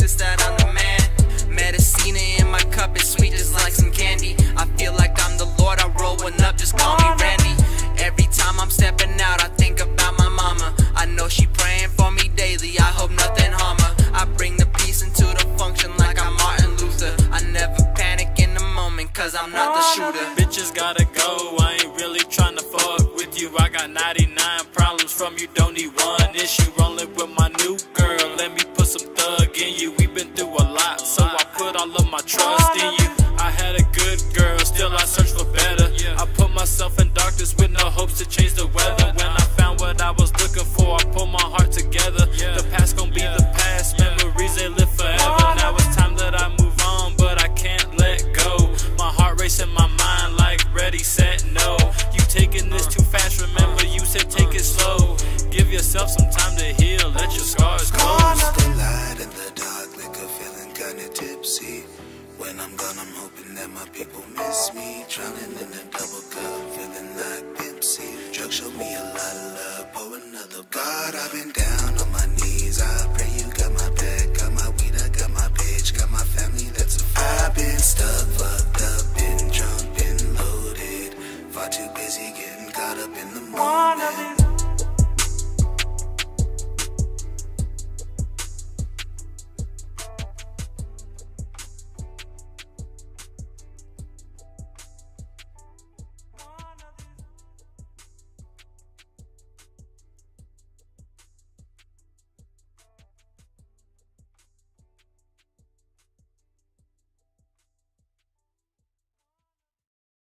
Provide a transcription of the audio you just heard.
bitch insists that I'm the man. Medicina in my cup, it's sweet just like some candy. I feel like I'm the Lord, I roll one up, just call me Randy. Every time I'm stepping out, I think about my mama. I know she praying for me daily, I hope nothing harm her. I bring the peace into the function like I'm Martin Luther. I never panic in the moment, cause I'm not the shooter. Bitches gotta go, I ain't really trying to fuck with you. I got 99 problems from you, don't need one issue. lot, so I put all of my trust in you. I had a good girl, still I search for better. I put myself in darkness with no hopes to change the weather. When I found what I was looking for, I pulled my heart together. The past gon' be the past, memories they live forever. Now it's time that I move on, but I can't let go. My heart racing, my mind like ready, set, no. You taking this too fast, remember you said take it slow. Give yourself some time to heal, let your When I'm gone, I'm hoping that my people miss me. Drowning in a double cup, feeling like Pepsi. Drugs showed me a lot of love, pour another. God, I've been down.